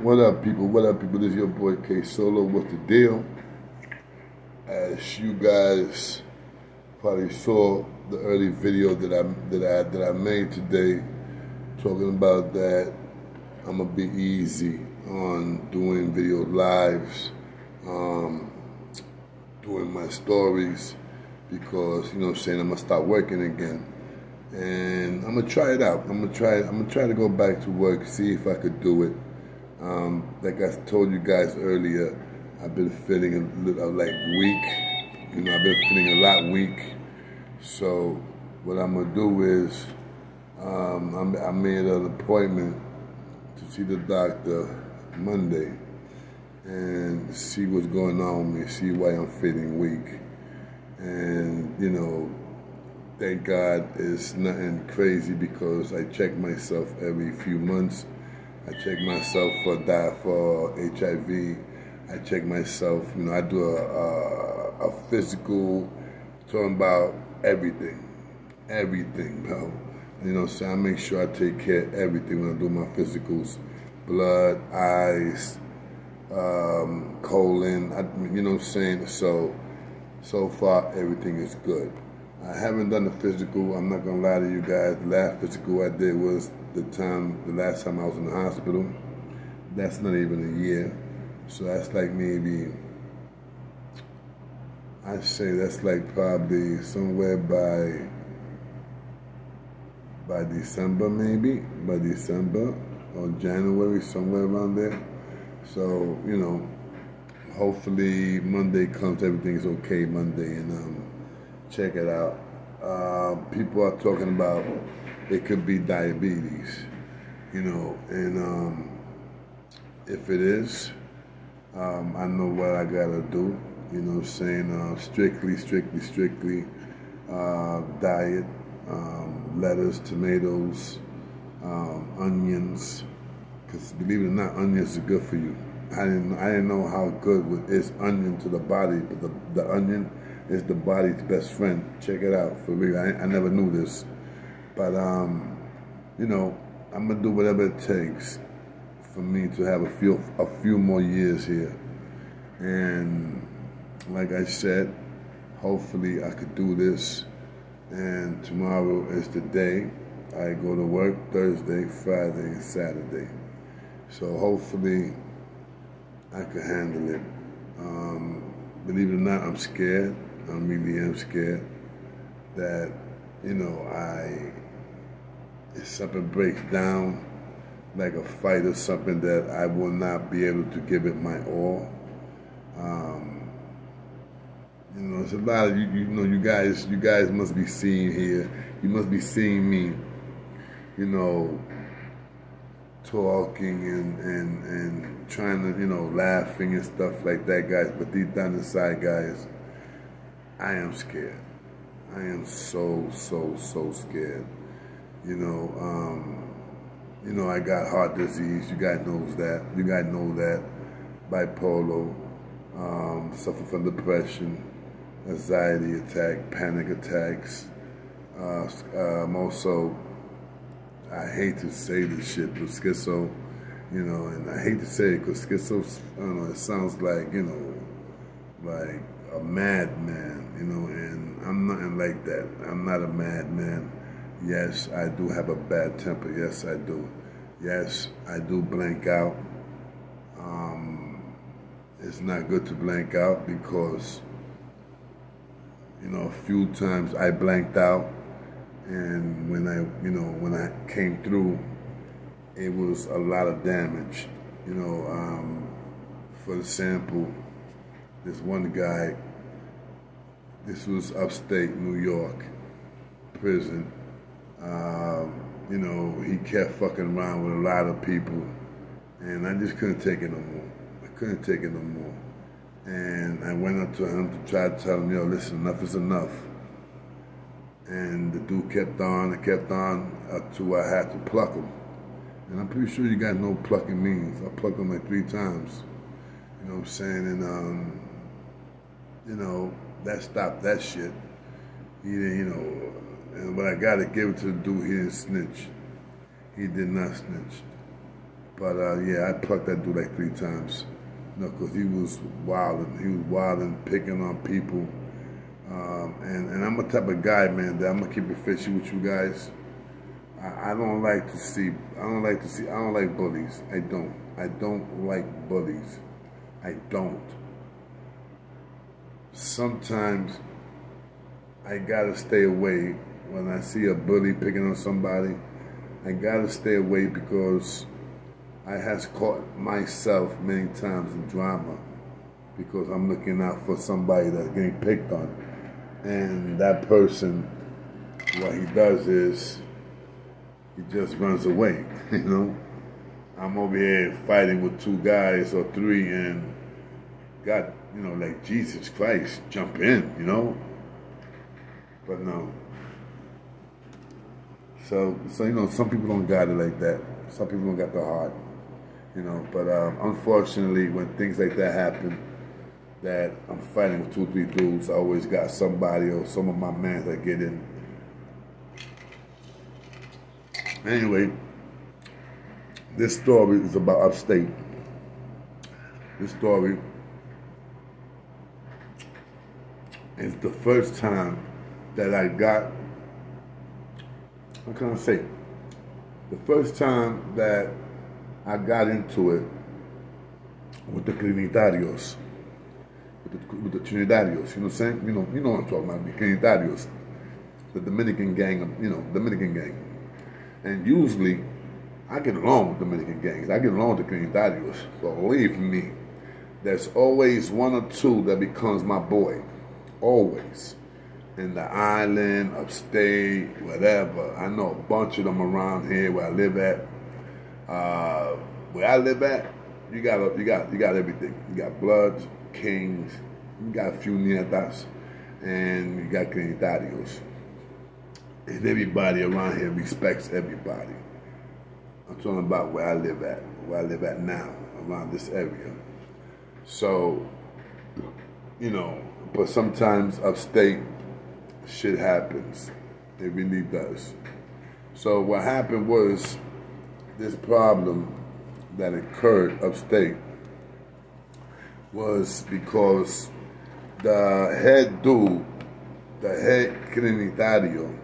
What up, people? What up, people? This is your boy K Solo. What's the deal? As you guys probably saw the early video that I that I that I made today, talking about that I'm gonna be easy on doing video lives, um, doing my stories, because you know, what I'm saying I'm gonna start working again, and I'm gonna try it out. I'm gonna try. I'm gonna try to go back to work, see if I could do it um, like I told you guys earlier, I've been feeling a little like weak. You know, I've been feeling a lot weak. So what I'm gonna do is um, i made an appointment to see the doctor Monday and see what's going on with me, see why I'm feeling weak. And you know, thank God it's nothing crazy because I check myself every few months I check myself for that for HIV. I check myself. You know, I do a, a, a physical, talking about everything, everything, bro. You know, so I make sure I take care of everything when I do my physicals, blood, eyes, um, colon. I, you know what I'm saying? So, so far everything is good. I haven't done the physical. I'm not gonna lie to you guys. The last physical I did was the time, the last time I was in the hospital. That's not even a year. So that's like maybe, I say that's like probably somewhere by, by December maybe, by December or January, somewhere around there. So, you know, hopefully Monday comes, everything's okay Monday and um, check it out. Uh, people are talking about it could be diabetes, you know, and um, if it is, um, I know what I gotta do, you know, saying uh, strictly, strictly, strictly uh, diet, um, lettuce, tomatoes, um, onions, because believe it or not, onions are good for you. I didn't, I didn't know how good is onion to the body, but the, the onion is the body's best friend. Check it out, for real. I, I never knew this. But, um, you know, I'm going to do whatever it takes for me to have a few, a few more years here. And like I said, hopefully I could do this. And tomorrow is the day. I go to work Thursday, Friday, and Saturday. So hopefully I can handle it. Um, believe it or not, I'm scared. I really am scared that, you know, I if something breaks down, like a fight or something, that I will not be able to give it my all. Um, you know, it's a lot of you, you know, you guys, you guys must be seeing here. You must be seeing me, you know, talking and and and trying to, you know, laughing and stuff like that, guys. But deep down inside, guys, I am scared. I am so, so, so scared. You know, um, you know, I got heart disease. You guys knows that. You guys know that. Bipolar, um, suffer from depression, anxiety attack, panic attacks. Uh, um, also, I hate to say this shit, but schizo, you know, and I hate to say it because schizo, I don't know, it sounds like, you know, like a madman, you know, and I'm nothing like that. I'm not a madman. Yes, I do have a bad temper. Yes, I do. Yes, I do blank out. Um, it's not good to blank out because, you know, a few times I blanked out and when I, you know, when I came through, it was a lot of damage. You know, um, for example, this one guy, this was upstate New York prison, um, you know, he kept fucking around with a lot of people, and I just couldn't take it no more. I couldn't take it no more. And I went up to him to try to tell him, yo, listen, enough is enough. And the dude kept on and kept on up to I had to pluck him. And I'm pretty sure you guys know plucking means. I plucked him like three times. You know what I'm saying? And, um, you know, that stopped that shit. He didn't, you know, and I got to give it to the dude, he didn't snitch. He did not snitch. But uh, yeah, I plucked that dude like three times. You know, because he was wilding. He was wilding, picking on people. Um, and, and I'm a type of guy, man, that I'm gonna keep it fishy with you guys. I, I don't like to see. I don't like to see. I don't like bullies. I don't. I don't like bullies. I don't. Sometimes I gotta stay away when I see a bully picking on somebody. I gotta stay away because I has caught myself many times in drama because I'm looking out for somebody that's getting picked on. And that person, what he does is he just runs away, you know. I'm over here fighting with two guys or three and got, you know, like Jesus Christ, jump in, you know. But no. So, so you know, some people don't got it like that. Some people don't got the heart, you know. But um, unfortunately, when things like that happen, that I'm fighting with two, three dudes, I always got somebody or some of my men that get in. Anyway, this story is about upstate. This story is the first time that I got, what can I say? The first time that I got into it with the Trinitarios, with the, with the Trinidadios, you know what I'm saying? You know, you know what I'm talking about, the Trinidadios, the Dominican gang, you know, Dominican gang. And usually, I get along with Dominican gangs. I get along with the Trinidadios. Believe me, there's always one or two that becomes my boy. Always in the island, upstate, whatever. I know a bunch of them around here where I live at. Uh, where I live at, you got you got you got everything. You got Bloods, Kings, you got a few Nietas, and you got Trinitarios. And everybody around here respects everybody. I'm talking about where I live at, where I live at now, around this area. So, you know, but sometimes upstate, shit happens. It really does. So what happened was this problem that occurred upstate was because the head dude, the head Trinitario,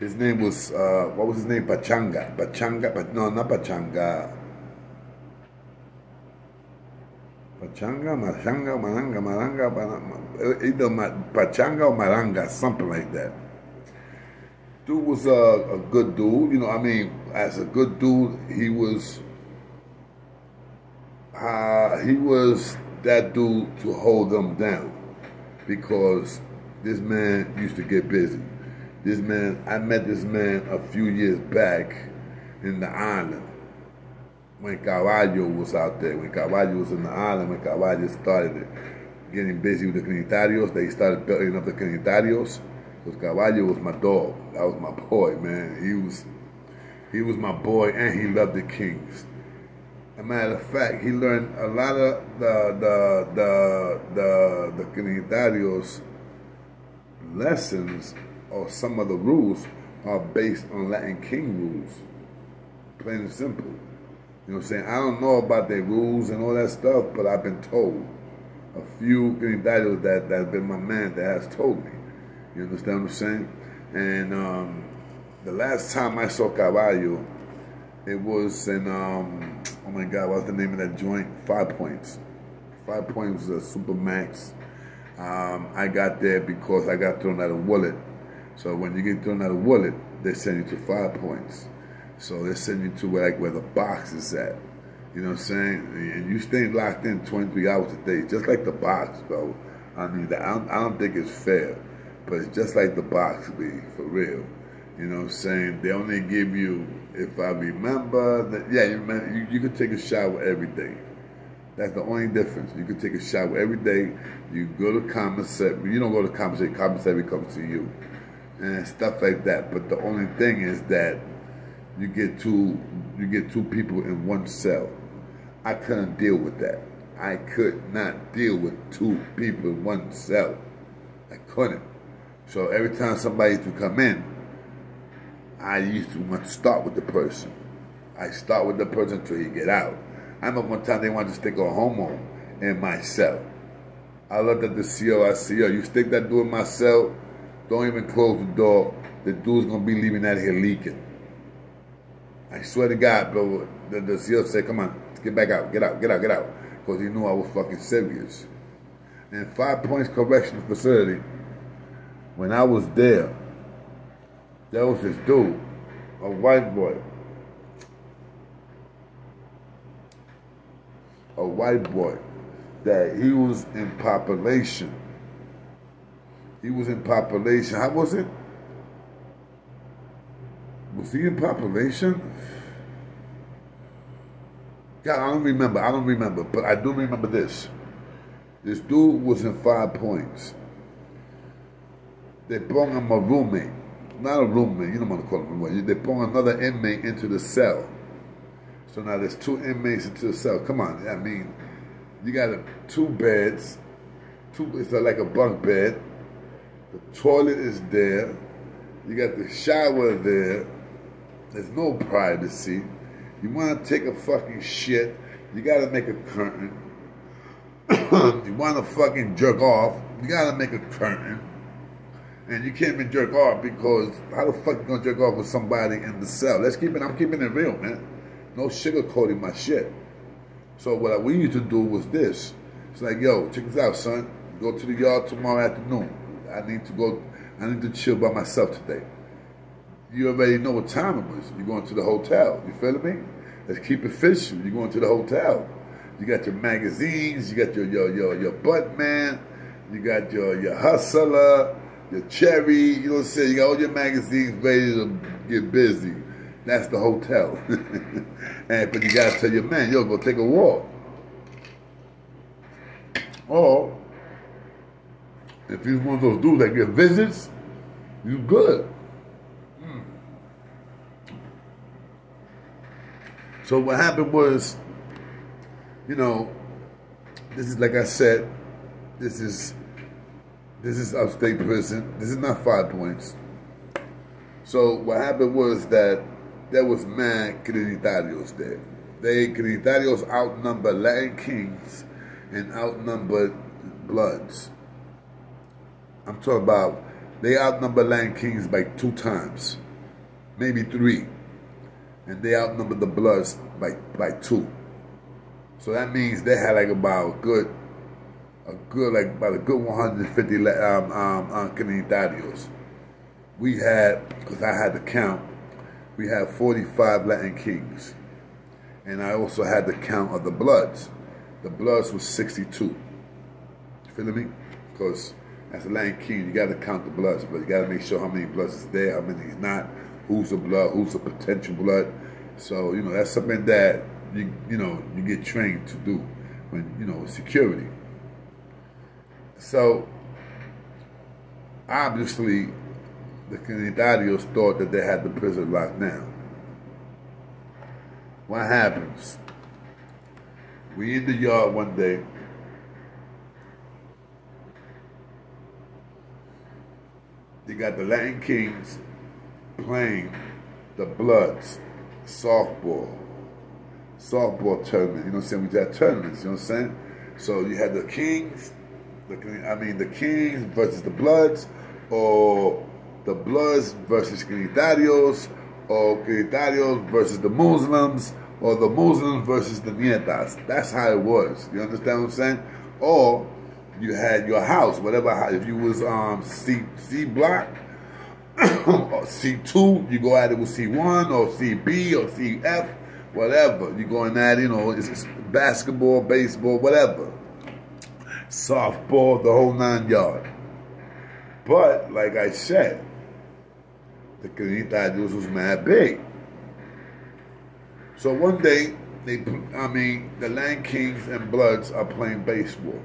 his name was, uh, what was his name? Pachanga. Pachanga, but no, not Pachanga. Pachanga, Machanga, Maranga, Maranga, either Pachanga or Maranga, something like that. Dude was a, a good dude, you know, I mean, as a good dude, he was, uh, he was that dude to hold them down because this man used to get busy. This man, I met this man a few years back in the island when Caballo was out there, when Caballo was in the island, when Caballo started getting busy with the Trinitarios, they started building up the Trinitarios. Because Caballo was my dog. That was my boy, man. He was he was my boy and he loved the Kings. As a matter of fact, he learned a lot of the the the the the Trinitarios lessons or some of the rules are based on Latin King rules. Plain and simple. You know what I'm saying? I don't know about their rules and all that stuff, but I've been told. A few Trinitarios that, that have been my man that has told me. You understand what I'm saying? And um, the last time I saw Caballo, it was in, um, oh my God, what's the name of that joint? Five Points. Five Points was a Super Max. Um, I got there because I got thrown out of Willard. So when you get thrown out of Willard, they send you to Five Points. So they send you to where, like where the box is at. You know what I'm saying? And you stay locked in 23 hours a day, just like the box, bro. I mean, I don't, I don't think it's fair, but it's just like the box be, for real. You know what I'm saying? They only give you, if I remember, that yeah, you, you, you can take a shower every day. That's the only difference. You can take a shower every day. You go to commissary. You don't go to commissary. Commissary comes to you. And stuff like that. But the only thing is that you get two you get two people in one cell. I couldn't deal with that. I could not deal with two people in one cell. I couldn't. So every time somebody used to come in, I used to want to start with the person. I start with the person until he get out. I remember one time they wanted to stick a homo in my cell. I looked at the CO, I said, yo, you stick that dude in my cell, don't even close the door. The dude's gonna be leaving that here leaking. I swear to God, bro, the, the CO said, come on, get back out, get out, get out, get out. Because he knew I was fucking serious. And Five Points Correctional Facility, when I was there, there was this dude, a white boy, a white boy that he was in population. He was in population. How was it? In population? God, I don't remember. I don't remember. But I do remember this. This dude was in five points. They brought him a roommate. Not a roommate, you don't want to call him a roommate. They brought another inmate into the cell. So now there's two inmates into the cell. Come on, I mean, you got two beds, two. It's like a bunk bed. The toilet is there. You got the shower there. There's no privacy. You want to take a fucking shit, you got to make a curtain. you want to fucking jerk off, you got to make a curtain. And you can't even jerk off because how the fuck you gonna jerk off with somebody in the cell? Let's keep it. I'm keeping it real, man. No sugarcoating my shit. So what we used to do was this. It's like, yo, check this out, son. Go to the yard tomorrow afternoon. I need to go. I need to chill by myself today. You already know what time it was. You're going to the hotel. You feel me? Let's keep it official. You're going to the hotel. You got your magazines. You got your your your your butt man. You got your your hustler your cherry, you know what I'm saying? You got all your magazines ready to get busy. That's the hotel. and but you gotta tell your man, yo, go take a walk. Or if he's one of those dudes that get visits, you good. So what happened was, you know, this is like I said, this is this is upstate prison. This is not five points. So what happened was that there was mad Trinitarios there. They Trinitarios outnumbered Latin kings and outnumbered Bloods. I'm talking about they outnumbered Latin kings by two times, maybe three, and they outnumbered the Bloods by by two. So that means they had like about good a good, like about a good 150 um, um, um, We had, because I had to count, we had 45 Latin kings. And I also had the count of the Bloods. The Bloods was 62. You feel me? Because as a Latin king, you got to count the Bloods, but you got to make sure how many Bloods is there, how many is not, who's a blood, who's a potential blood. So, you know, that's something that you, you know, you get trained to do when, you know, security. So, obviously, the Trinitarios thought that they had the prison locked down. What happens? We in the yard one day. They got the Latin Kings playing the Bloods softball. Softball tournament. You know what I'm saying? We had tournaments, you know what I'm saying? So you had the Kings the I mean the Kings versus the Bloods, or the Bloods versus Trinitarios, or Trinitarios versus the Muslims, or the Muslims versus the Nietas. That's how it was. You understand what I'm saying? Or you had your house, whatever. If you was um C C block. or C2, you go at it with C1 or CB or CF, whatever. You're going at, you know, it's basketball, baseball, whatever softball, the whole nine yard. But, like I said, the Trinitarios was mad big. So one day, they, I mean, the Latin Kings and Bloods are playing baseball.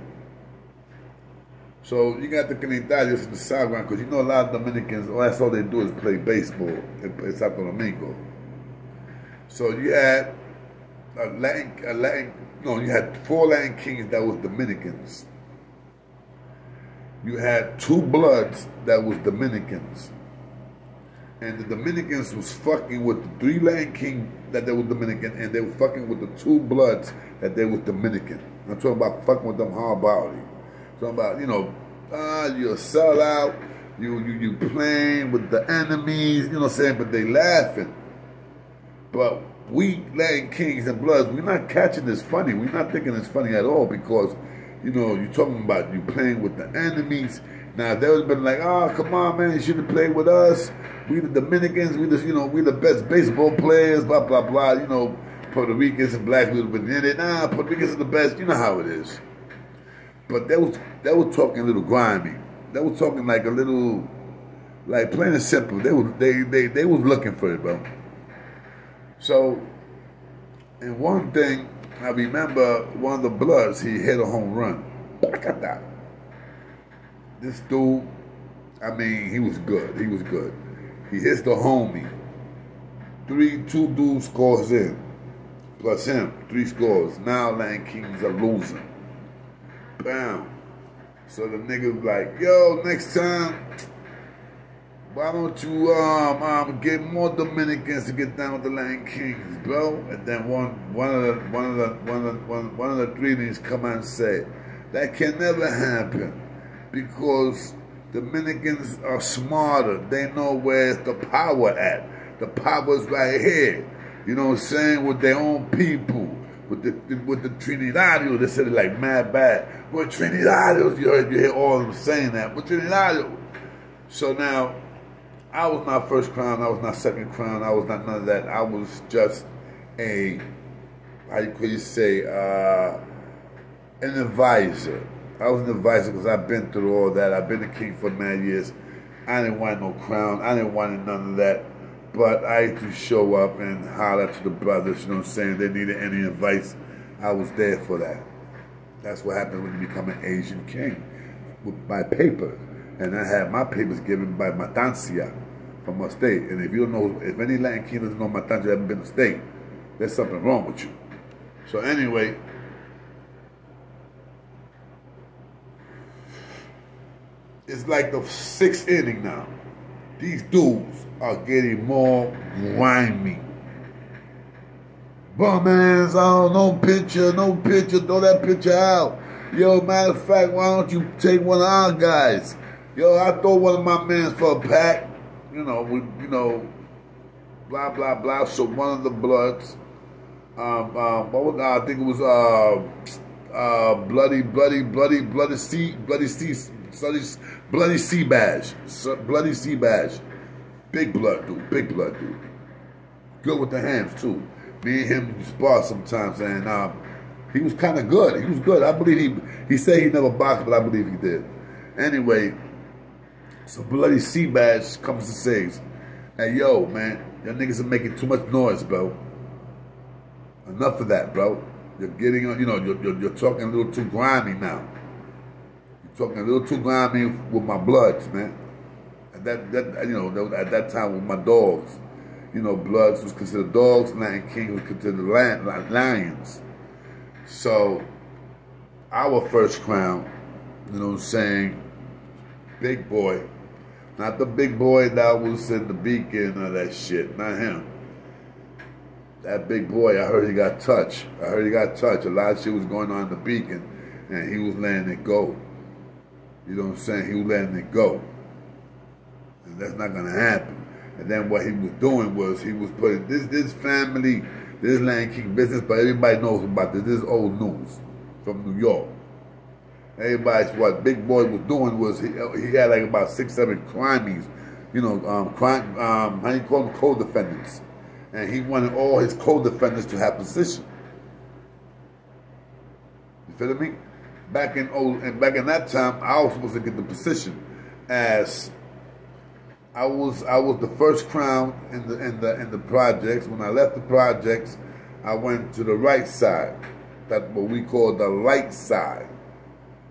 So you got to the Trinitarios in the sideline because you know a lot of Dominicans, all that's all they do is play baseball in Santo Domingo. So you had a Latin, a Latin, no, you had four Latin Kings that was Dominicans you had two bloods that was Dominicans. And the Dominicans was fucking with the three Latin King that they were Dominican, and they were fucking with the two bloods that they was Dominican. I'm talking about fucking with them hard body. Talking about you know, ah, you're a sellout. You you you playing with the enemies. You know what I'm saying? But they laughing. But we Latin Kings and Bloods, we're not catching this funny. We're not thinking it's funny at all because, you know, you're talking about you playing with the enemies. Now they would have been like, oh, come on, man, you should have played with us. We the Dominicans, we the you know, we the best baseball players, blah blah blah. You know, Puerto Ricans and blacks would have been in it. Nah, Puerto Ricans are the best. You know how it is. But they was they were talking a little grimy. They were talking like a little, like plain and simple. They was they they they was looking for it, bro. So, and one thing I remember, one of the Bloods, he hit a home run. This dude, I mean, he was good. He was good. He hits the homie. Three, two dudes scores in. Plus him, three scores. Now Latin Kings are losing. Bam. So the nigga like, yo, next time, why don't you um, um get more Dominicans to get down with the Latin Kings, bro? And then one one of the one of the one of the, one, one of the three things come out and say, that can never happen because Dominicans are smarter. They know where's the power at. The power's right here. You know what I'm saying? With their own people. With the with the Trinidadios, they said it like mad bad. With Trinidadios, you heard you hear all of them saying that. With Trinidadios. So now I was not first crown, I was not second crown, I was not none of that. I was just a, how could you say, uh, an advisor. I was an advisor because I've been through all that. I've been a king for nine years. I didn't want no crown. I didn't want none of that. But I had to show up and holler to the brothers, you know what I'm saying? They needed any advice. I was there for that. That's what happens when you become an Asian king with my paper and I had my papers given by Matancia from my state. And if you don't know, if any Latin king doesn't know Matancia, haven't been to state, there's something wrong with you. So anyway, it's like the sixth inning now. These dudes are getting more grimy. Bum ass, oh, no picture, no picture, throw that picture out. Yo, matter of fact, why don't you take one of our guys? Yo, I throw one of my men for a pack. You know, we, you know, blah blah blah. So one of the Bloods, um, um, what was I think it was uh, uh, bloody, bloody, bloody, bloody sea, bloody sea, bloody, bloody sea badge, bloody sea badge. Big blood dude, big blood dude. Good with the hands too. Me and him spar sometimes, and um, he was kind of good. He was good. I believe he he said he never boxed, but I believe he did. Anyway, so bloody sea badge comes and says, hey, yo, man, your niggas are making too much noise, bro. Enough of that, bro. You're getting on, you know, you're, you're, you're, talking a little too grimy now. Talking a little too grimy with my bloods, man. At that, that you know, at that time with my dogs. You know, bloods was considered dogs, Latin King was considered lions. So, our first crown, you know what I'm saying, big boy, not the big boy that was in the beacon or that shit. Not him. That big boy, I heard he got touched. I heard he got touched. A lot of shit was going on in the beacon, and he was letting it go. You know what I'm saying? He was letting it go. And that's not gonna happen. And then what he was doing was he was putting this this family, this Latin King business, but everybody knows about this. This is old news from New York. Everybody's what Big Boy was doing was he, he had like about six, seven crimes, you know, um, crime, um, how you call them, co-defendants. And he wanted all his co-defendants to have position. You feel me? Back in old, and back in that time, I was supposed to get the position as I was I was the first crown in the in the in the projects. When I left the projects, I went to the right side. That's what we call the light side.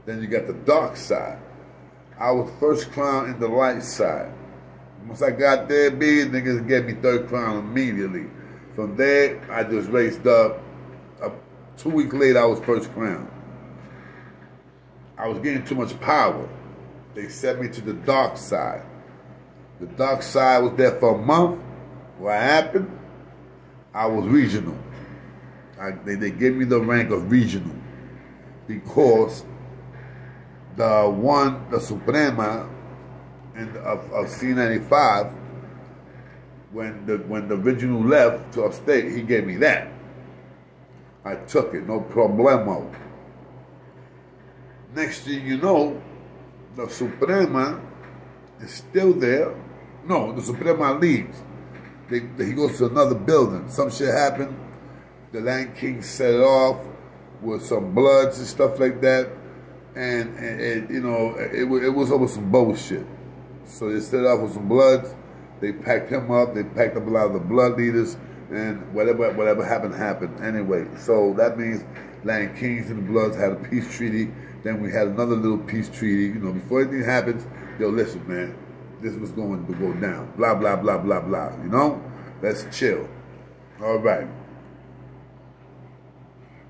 Then you got the dark side. I was first crown in the light side. Once I got there, big niggas gave me third crown immediately. From there, I just raced up. Uh, two weeks later, I was first crown. I was getting too much power. They sent me to the dark side. The dark side was there for a month. What happened? I was regional. I, they, they gave me the rank of regional because the one, the Suprema in, of, of C95, when the when the original left to upstate, he gave me that. I took it, no problemo. Next thing you know, the Suprema is still there. No, the Suprema leaves. They, they, he goes to another building. Some shit happened. The Latin King set it off with some bloods and stuff like that. And, and you know, it, it was over some bullshit. So they set off with some bloods. They packed him up. They packed up a lot of the blood leaders. And whatever whatever happened, happened. Anyway, so that means Latin Kings and the Bloods had a peace treaty. Then we had another little peace treaty. You know, before anything happens, yo, listen, man, this was going to go down. Blah, blah, blah, blah, blah. You know? Let's chill. All right.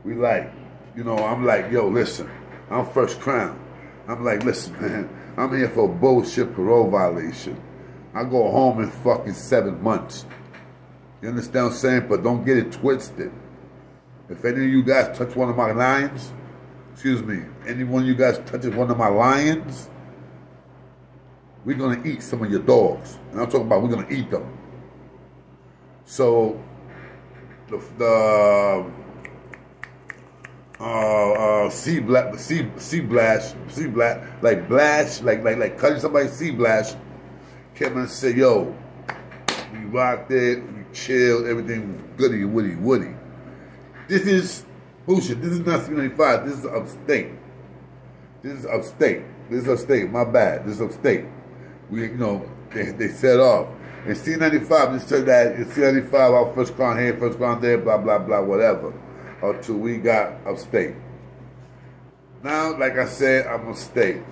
We like, you know, I'm like, yo, listen, I'm first crown. I'm like, listen, man, I'm here for bullshit parole violation. I go home in fucking seven months. You understand what I'm saying? But don't get it twisted. If any of you guys touch one of my lions, excuse me, any one of you guys touches one of my lions, we're going to eat some of your dogs. And I'm talking about we're going to eat them. So, the, the uh, uh, sea black, sea, sea blast, sea black, like blast, like, like, like cutting somebody's sea blast, came and said, yo, we rocked it, we chilled, everything goody, woody, woody. This is bullshit. This is not C95. This is upstate. This is upstate. This is upstate. My bad. This is upstate. We, you know, they, they set off. In C95, just took that, in C95, our first crown here, first crown there, blah, blah, blah, whatever. Until we got upstate. Now, like I said, I'm upstate.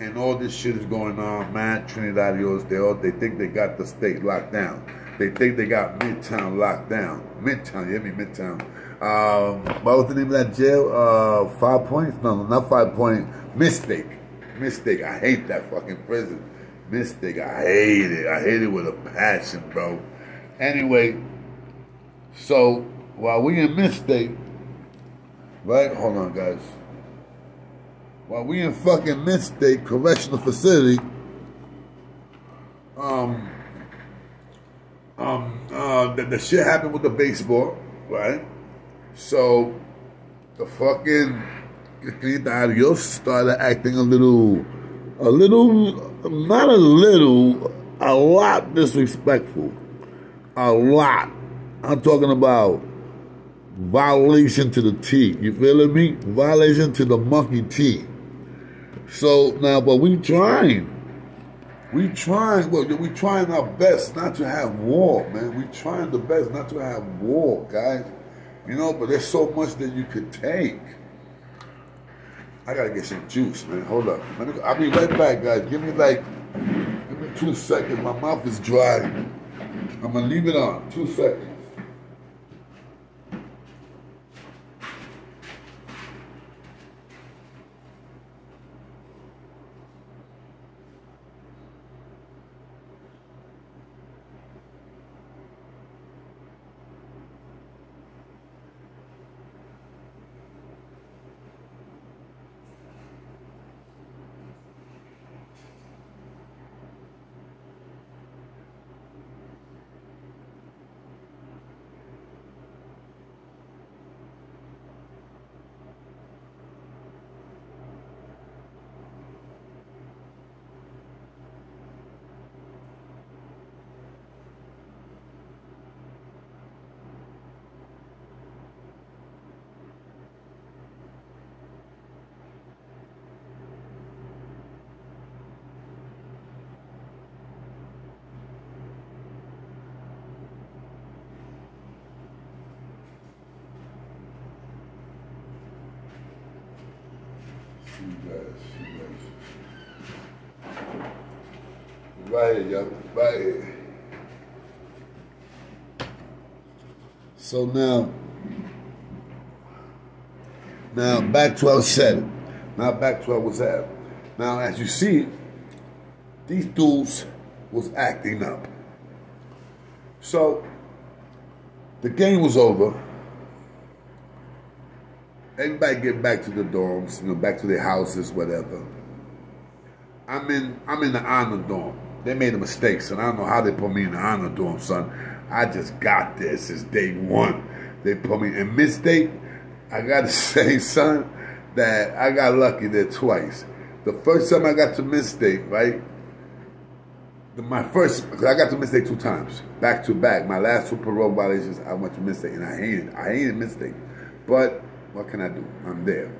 And all this shit is going on, man. Trinidadios, they all, they think they got the state locked down. They think they got Midtown locked down. Midtown, you hear me? Midtown. Um, what was the name of that jail? Uh, five points? No, not five point. Mid-State. Mid-State. I hate that fucking prison. Mid-State. I hate it. I hate it with a passion, bro. Anyway, so while we in Mid-State, right? Hold on, guys. While we in fucking Mid-State Correctional Facility, um, um, uh, the, the shit happened with the baseball, right? So the fucking Trinitarios started acting a little, a little, not a little, a lot disrespectful. A lot. I'm talking about violation to the T. You feeling me? Violation to the monkey T. So now, but we trying. We trying, well, we trying our best not to have war, man. We trying the best not to have war, guys. You know, but there's so much that you could take. I gotta get some juice, man. Hold up. I'll be right back, guys. Give me like, give me two seconds. My mouth is dry. I'm gonna leave it on. Two seconds. Right here, y'all. Right here. So now, now back to I said. Now back to what was at. Now, as you see, these dudes was acting up. So, The game was over. Get back to the dorms, you know, back to their houses, whatever. I'm in I'm in the honor dorm. They made a mistake, son. I don't know how they put me in the honor dorm, son. I just got there since day one. They put me in Mid-State. I gotta say, son, that I got lucky there twice. The first time I got to Mid-State, right? my first, because I got to Mid-State two times, back to back. My last two parole violations, I went to Mid-State, and I hated, I hated Mid-State. But what can I do? I'm there.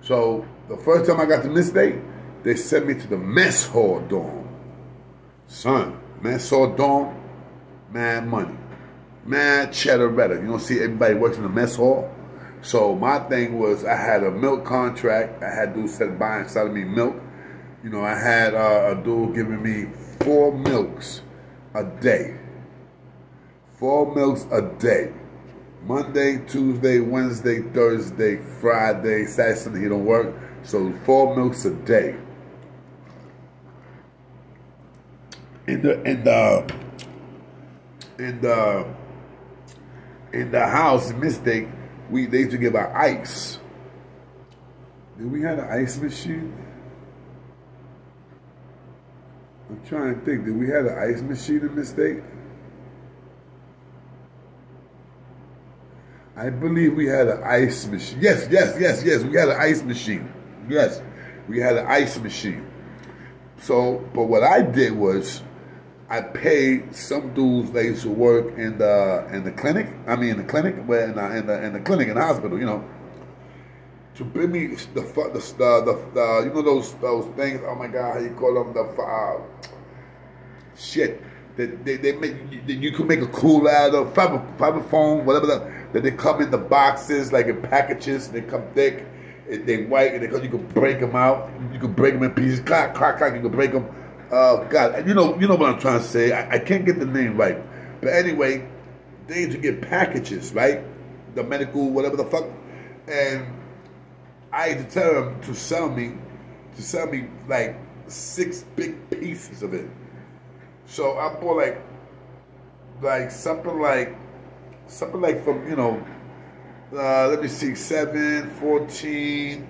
So the first time I got to Mid-State, they sent me to the mess hall dorm. Son, mess hall dorm, mad money, mad cheddar better. You don't see everybody works in the mess hall. So my thing was, I had a milk contract. I had dudes set buying selling me milk. You know, I had uh, a dude giving me four milks a day. Four milks a day. Monday, Tuesday, Wednesday, Thursday, Friday, Saturday, Sunday, he don't work. So four milks a day. In the in the in the in the house Mid-State, we they used to give out ice. Did we have an ice machine? I'm trying to think. Did we have an ice machine in Mid-State? I believe we had an ice machine. Yes, yes, yes, yes. We had an ice machine. Yes, we had an ice machine. So, but what I did was, I paid some dudes that used to work in the in the clinic. I mean, in the clinic, where in the in the, in the clinic in the hospital, you know, to bring me the the the, the, the you know those those things. Oh my God, how you call them the uh, shit that they, they make you can make a cool out of fiber fiber foam, whatever the, that they come in the boxes like in packages. They come thick, they white, and they, you can break them out. You can break them in pieces. Clack, clack, clack. You can break them. Oh God, you know you know what I'm trying to say. I, I can't get the name right, but anyway, they need to get packages right, the medical whatever the fuck, and I had to tell them to sell me, to sell me like six big pieces of it. So I bought like, like something like, something like from, you know, uh, let me see, 7, 14,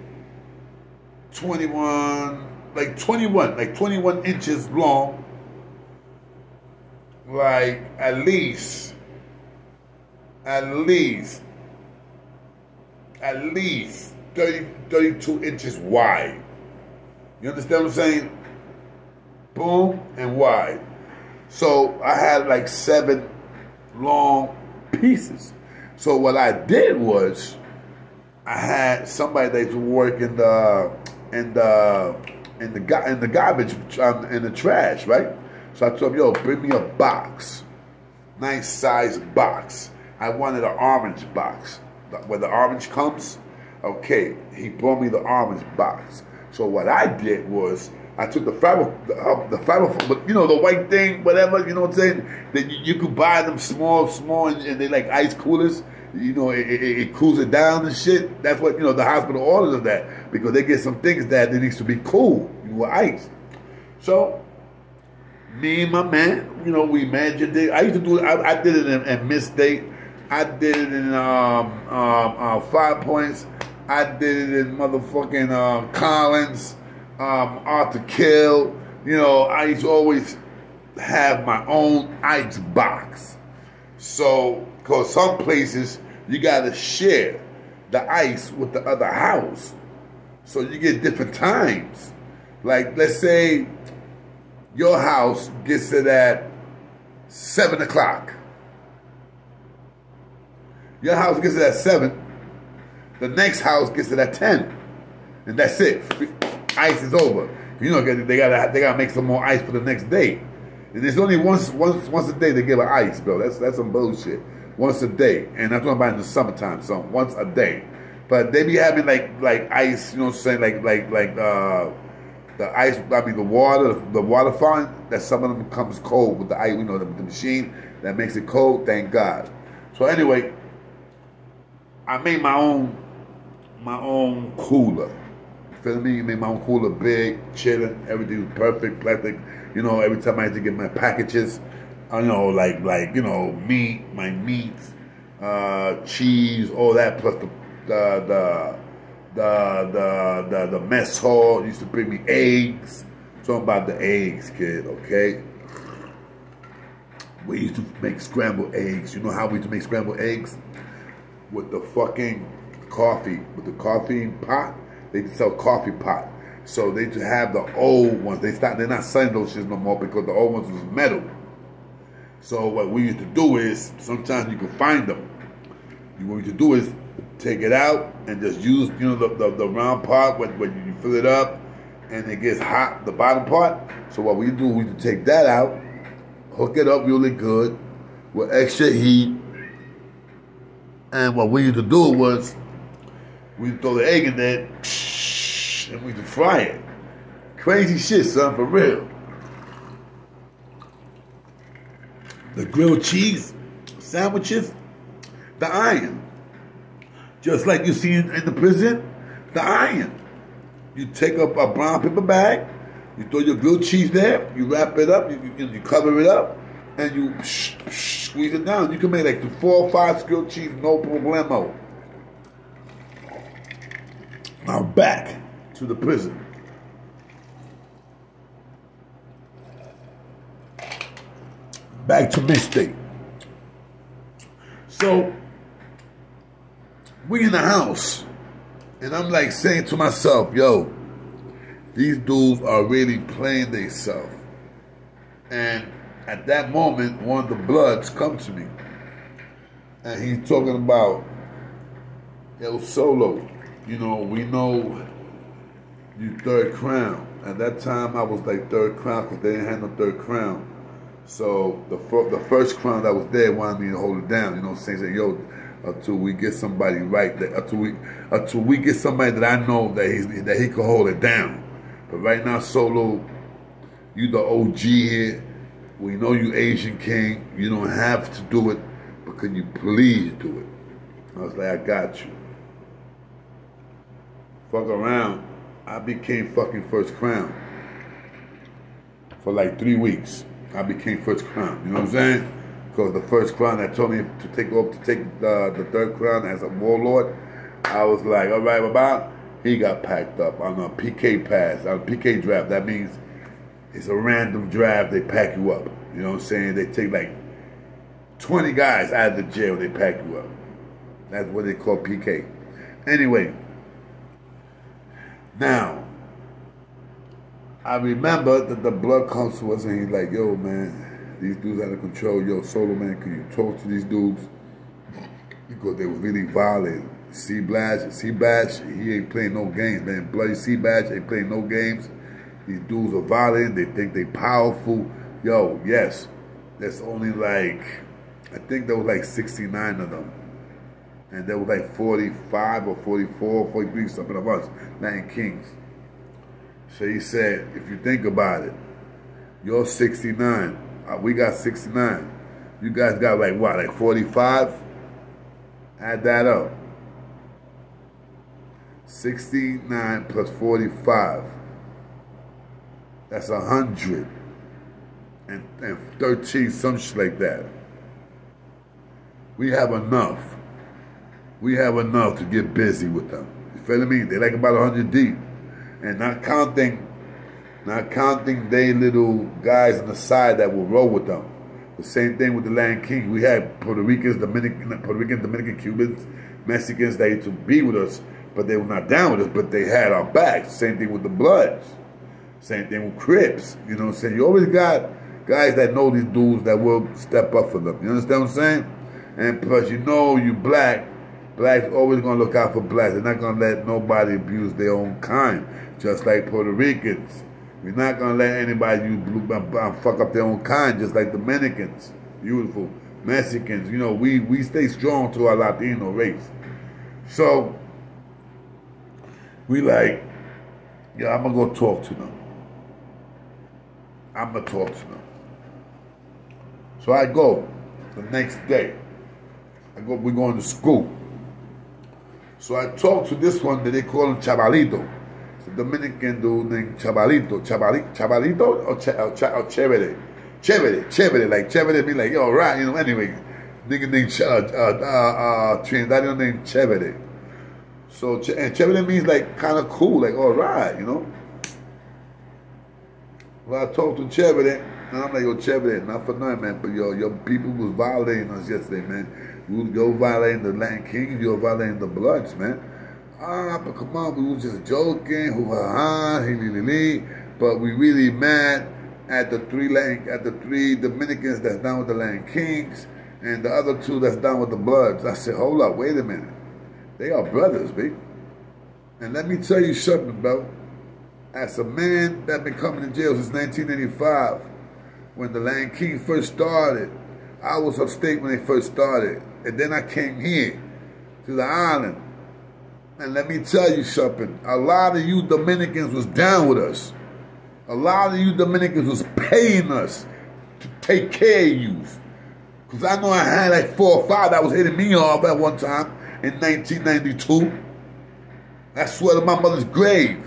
21, like 21, like 21 inches long. Like at least, at least, at least 30, 32 inches wide. You understand what I'm saying? Boom and wide. So I had like seven long pieces. So what I did was I had somebody that work in the in the in the in the garbage um, in the trash, right? So I told him, yo, bring me a box, nice size box. I wanted an orange box. Where the orange comes, Okay, he brought me the orange box. So what I did was I took the fiber, the, uh, the fiber, but you know the white thing, whatever. You know what I'm saying? That you, you could buy them small, small, and, and they like ice coolers. You know, it, it, it, cools it down and shit. That's what you know. The hospital orders of that because they get some things that they needs to be cool you know, ice. So me and my man, you know, we imagined it. I used to do it. I, I did it in, in Mid-State. I did it in um, um, uh, Five Points. I did it in motherfucking uh, Collins, um, Arthur Kill. You know, I used to always have my own ice box. So, because some places you got to share the ice with the other house. So you get different times. Like, let's say your house gets it at 7 o'clock. Your house gets it at 7 the next house gets it at 10. And that's it. Ice is over. You know, they gotta they gotta make some more ice for the next day. It's only once once once a day they give an ice, bro. That's that's some bullshit. Once a day. And I'm talking about in the summertime, so once a day. But they be having like like ice, you know what I'm saying, like like like uh the ice I mean the water the water fountain, that some of them comes cold with the ice, you know, the, the machine that makes it cold, thank God. So anyway, I made my own my own cooler. Feel me? You Made my own cooler big, chilling, everything was perfect, plastic. You know, every time I had to get my packages, you know, like like you know, meat, my meats, uh, cheese, all that, plus the the the the the the, the mess hall used to bring me eggs. Talking about the eggs, kid. Okay. We used to make scrambled eggs. You know how we used to make scrambled eggs with the fucking coffee, with the coffee pot. They sell coffee pot. So they to have the old ones. They start. They're not selling those shits no more because the old ones was metal. So what we used to do is sometimes you can find them. You what we used to do is take it out and just use you know the, the, the round part when, when you fill it up and it gets hot the bottom part. So what we do we take that out, hook it up really good with extra heat. And what we used to do was we throw the egg in there and we fry it. Crazy shit, son, for real. The grilled cheese sandwiches, the iron. Just like you see in, in the prison, the iron. You take up a brown paper bag, you throw your grilled cheese there, you wrap it up, you, you, you cover it up, and you squeeze it down. You can make like four or five grilled cheese, no problemo. Now back to the prison. Back to mistake. So we in the house, and I'm like saying to myself, yo, these dudes are really playing themselves. And at that moment, one of the bloods come to me. And he's talking about El Solo. You know, we know you third crown. At that time, I was like third crown because they didn't have no third crown. So the fir- the first crown that was there wanted me to hold it down. You know, what I'm saying, say, yo, until we get somebody right, that, until we until we get somebody that I know that he that he can hold it down. But right now, Solo, you the OG here. We know you Asian King. You don't have to do it, but can you please do it? I was like, I got you. Fuck around. I became fucking first crown for like three weeks. I became first crown. You know what I'm saying? Because the first crown that told me to take off to take the, the third crown as a warlord, I was like, all right, about he got packed up on a PK pass, on a PK draft. That means it's a random draft. They pack you up. You know what I'm saying? They take like 20 guys out of the jail. They pack you up. That's what they call PK. Anyway, now, I remember that the blood to us and he's like, yo, man, these dudes out of control. Yo, Solo, man, can you talk to these dudes? Because they were really violent. C-Bash, C-Bash, he ain't playing no games, man. Bloody C-Bash ain't playing no games. These dudes are violent. They think they powerful. Yo, yes, there's only like, I think there was like 69 of them and there was like 45 or 44, 43, something of us, Latin Kings. So he said, if you think about it, you're 69, uh, we got 69. You guys got like what, like 45? Add that up. 69 plus 45. That's 100. And, and 13, some shit like that. We have enough we have enough to get busy with them. You feel me? They like about 100 deep. And not counting, not counting they little guys on the side that will roll with them. The same thing with the Latin King. We had Puerto Ricans, Dominican, Puerto Rican, Dominican, Cubans, Mexicans that used to be with us, but they were not down with us, but they had our backs. Same thing with the Bloods. Same thing with Crips. You know what I'm saying? You always got guys that know these dudes that will step up for them. You understand what I'm saying? And plus, you know you black, Blacks always gonna look out for blacks. They're not gonna let nobody abuse their own kind, just like Puerto Ricans. We're not gonna let anybody use blue, uh, fuck up their own kind, just like Dominicans. Beautiful Mexicans. You know, we we stay strong to our Latino race. So we like, yeah, I'm gonna go talk to them. I'm gonna talk to them. So I go the next day. I go. We're going to school. So I talked to this one that they call him Chavalito. It's a Dominican dude named Chavalito. Chavalito, Chavalito or, Ch or, Ch or Chévere. chévere, chévere, like chévere be like, yo, right, you know, anyway. Nigga named uh, uh, uh, uh, Trinidadian named Chévere. So, and Chévere means like kind of cool, like all right, you know. Well, I talked to Chévere, and I'm like, yo, Chévere, not for nothing, man, but yo, your people was violating us yesterday, man. You was violating the Latin Kings, you were violating the Bloods, man. Ah, but come on, we was just joking, hoo ha ha, he lee lee but we really mad at the three Latin, at the three Dominicans that's down with the Latin Kings, and the other two that's down with the Bloods. I said, hold up, wait a minute. They are brothers, B. And let me tell you something, bro. As a man that been coming to jail since 1985, when the Latin King first started, I was upstate when they first started. And then I came here to the island. And let me tell you something. A lot of you Dominicans was down with us. A lot of you Dominicans was paying us to take care of you. Because I know I had like four or five that was hitting me off at one time in 1992. I swear to my mother's grave.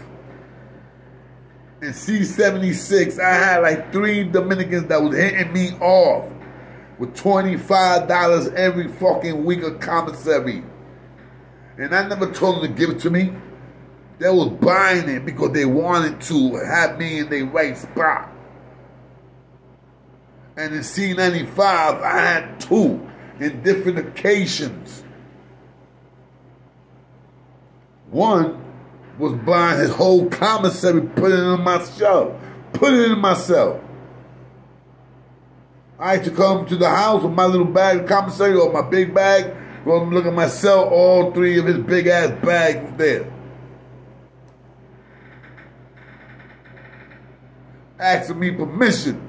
In C76, I had like three Dominicans that was hitting me off with $25 every fucking week of commissary. And I never told them to give it to me. They was buying it because they wanted to have me in their right spot. And in C95, I had two in different occasions. One was buying his whole commissary, putting it in my myself, putting it in myself. I had to come to the house with my little bag of commissary or my big bag, go look at myself, all three of his big ass bags was there. Asking me permission.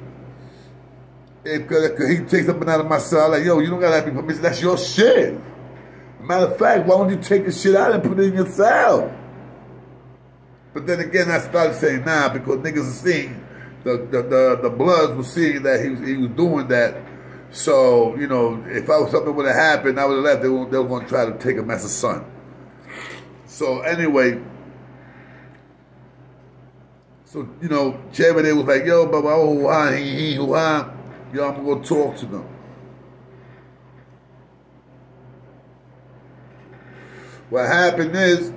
If, cause he takes something out of my cell, like, yo, you don't gotta have me permission, that's your shit. Matter of fact, why don't you take the shit out and put it in your cell? But then again, I started saying, nah, because niggas are seeing, the, the, the, the Bloods were seeing that he was, he was doing that. So, you know, if I was, something would have happened, I would have left, they were, they were going to try to take him as a son. So anyway, so, you know, Chévere was like, yo, baba, oh, ha, he, he, who. Yo, I'm going to go talk to them. What happened is,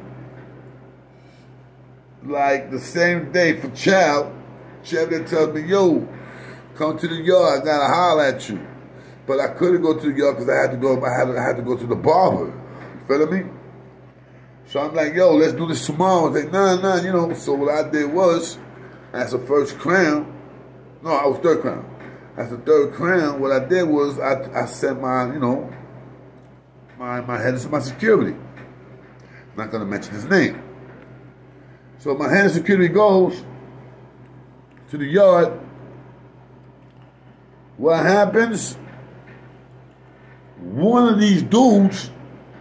like the same day for Chow, Chevy tells me, yo, come to the yard, I gotta holler at you. But I couldn't go to the yard because I had to go, I had, to, I had to go to the barber. You feel me? So I'm like, yo, let's do this tomorrow. I was like, nah, nah, you know. So what I did was, as a first crown, no, I was third crown. As a third crown, what I did was I, I sent my, you know, my, my head of my security I'm not to mention his name. So my head of security goes to the yard. What happens? One of these dudes